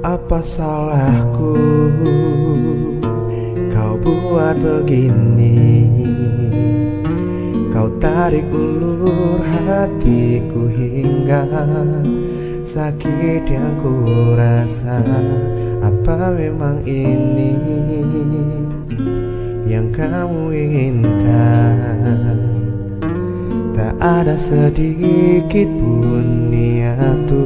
Apa salahku Kau buat begini? Kau tarik ulur hatiku hingga Sakit yang ku rasa apa memang ini Yang kamu inginkan? Tak ada sedikit pun niatku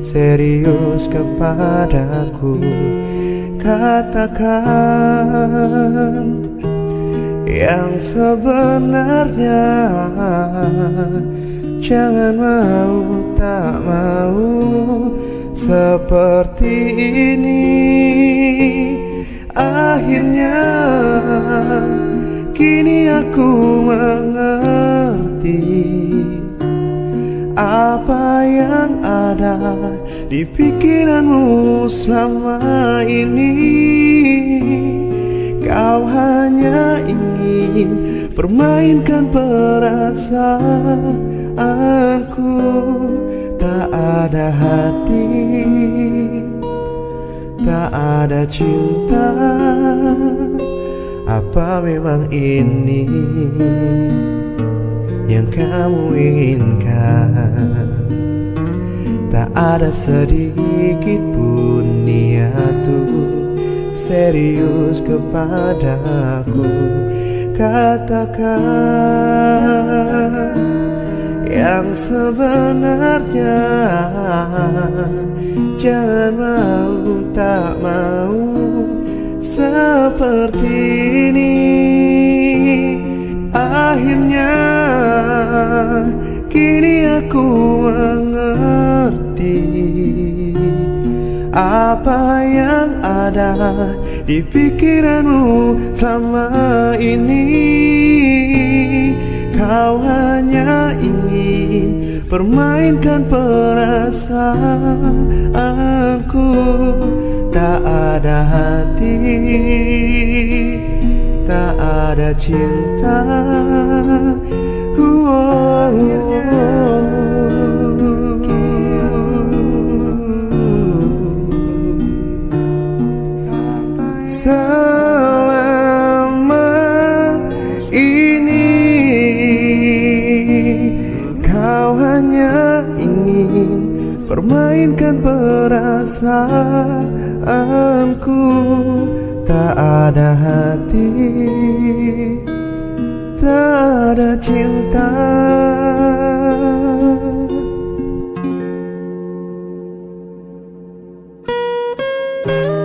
serius kepadaku. Katakan yang sebenarnya Jangan mau seperti ini. Akhirnya kini aku mengerti apa yang ada di pikiranmu selama ini. Kau hanya ingin permainkan perasaanku Tak ada hati Tak ada cinta. Apa memang ini yang kamu inginkan? Tak ada sedikit pun niatku serius kepadaku Katakan yang sebenarnya Jangan mau tak mau seperti ini. Akhirnya kini aku mengerti Apa yang ada di pikiranmu selama ini permainkan perasaanku. Tak ada hati tak ada cinta. Selama permainkan perasaanku. Tak ada hati Tak ada cinta. Thank